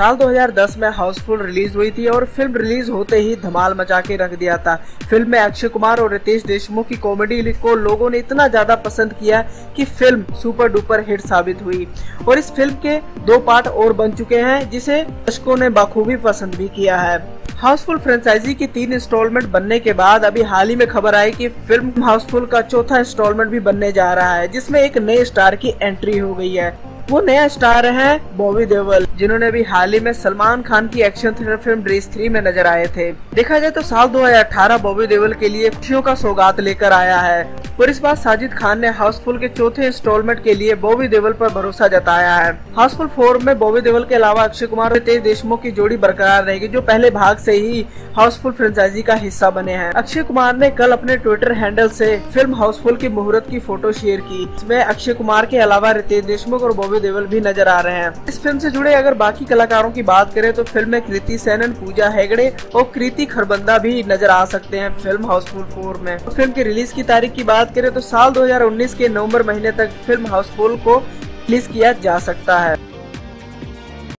साल 2010 में हाउसफुल रिलीज़ हुई थी और फ़िल्म रिलीज़ होते ही धमाल मचा के रख दिया था। फ़िल्म में अक्षय कुमार और रितेश देशमुख की कॉमेडी को लोगों ने इतना ज़्यादा पसंद किया कि फ़िल्म सुपर डुपर हिट साबित हुई। और इस फ़िल्म के दो पार्ट और बन चुके हैं, जिसे दर्शकों ने बखूबी पसंद भी किया है। हाउसफुल फ्रेंचाइजी की तीन इंस्टॉलमेंट बनने के बाद अभी हाल ही में खबर आई कि फ़िल्म हाउसफुल का चौथा इंस्टॉलमेंट भी बनने जा रहा है, जिसमें एक नए स्टार की एंट्री हो गई है। वो नया स्टार है बॉबी देवल जिन्होंने भी हाल ही में सलमान खान की action thriller film Race three में नज़र आए थे। देखा जाए तो साल 2018 बॉबी देवल के लिए खुशियों का सौगात लेकर आया है। और इस बार साजिद खान ने हाउसफुल के चौथे इंस्टॉलमेंट के लिए बॉबी देवल पर भरोसा जताया है। हाउसफुल फोर में बॉबी देवल के अलावा अक्षय कुमार और तेज देशमुख की जोड़ी बरकरार रहेगी, जो पहले भाग से ही हाउसफुल फ्रेंचाइजी का हिस्सा बने हैं। अक्षय कुमार ने कल अपने ट्विटर हैंडल से फ़िल्म हाउसफुल की मुहूर्त की फ़ोटो शेयर की। इसमें अक्षय कुमार के अलावा रितेश देशमुख और बॉबी देवल भी नज़र आ रहे हैं। इस फ़िल्म से जुड़े अगर बाकी कलाकारों की बात करें तो फ़िल्म में कृति सेनन, पूजा हेगड़े और कृति खरबंदा भी नज़र आ सकते हैं फ़िल्म हाउसफुल फोर में। तो फ़िल्म की रिलीज़ की तारीख की बात करें तो साल 2019 के नवंबर महीने तक फ़िल्म हाउसफुल को रिलीज़ किया जा सकता है।